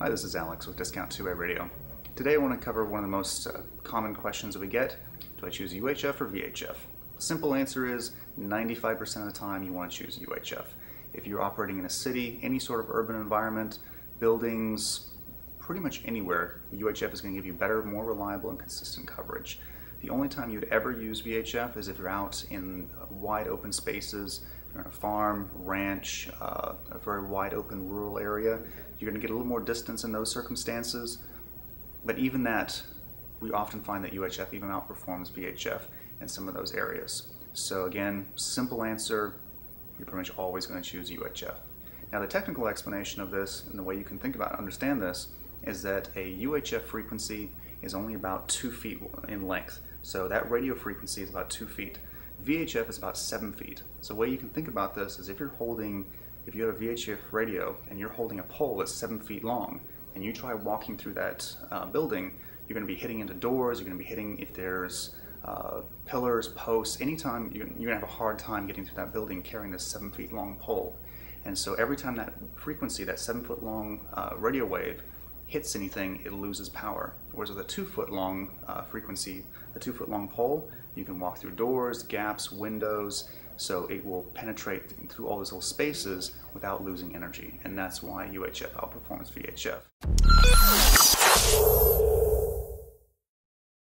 Hi, this is Alex with Discount Two-Way Radio. Today I want to cover one of the most uh, common questions we get. Do I choose UHF or VHF? The simple answer is 95% of the time you want to choose UHF. If you're operating in a city, any sort of urban environment, buildings, pretty much anywhere, UHF is going to give you better, more reliable, and consistent coverage. The only time you'd ever use VHF is if you're out in wide open spaces, you're on a farm, ranch, uh, a very wide open rural area, you're going to get a little more distance in those circumstances. But even that, we often find that UHF even outperforms VHF in some of those areas. So again, simple answer, you're pretty much always going to choose UHF. Now the technical explanation of this and the way you can think about it, understand this, is that a UHF frequency is only about two feet in length. So that radio frequency is about two feet. VHF is about seven feet. So the way you can think about this is if you're holding, if you have a VHF radio and you're holding a pole that's seven feet long, and you try walking through that uh, building, you're going to be hitting into doors, you're going to be hitting if there's uh, pillars, posts, anytime you're, you're going to have a hard time getting through that building carrying this seven feet long pole. And so every time that frequency, that seven foot long uh, radio wave hits anything, it loses power. Whereas with a two foot long uh, frequency, a two foot long pole, you can walk through doors, gaps, windows, so it will penetrate through all those little spaces without losing energy. And that's why UHF outperforms VHF.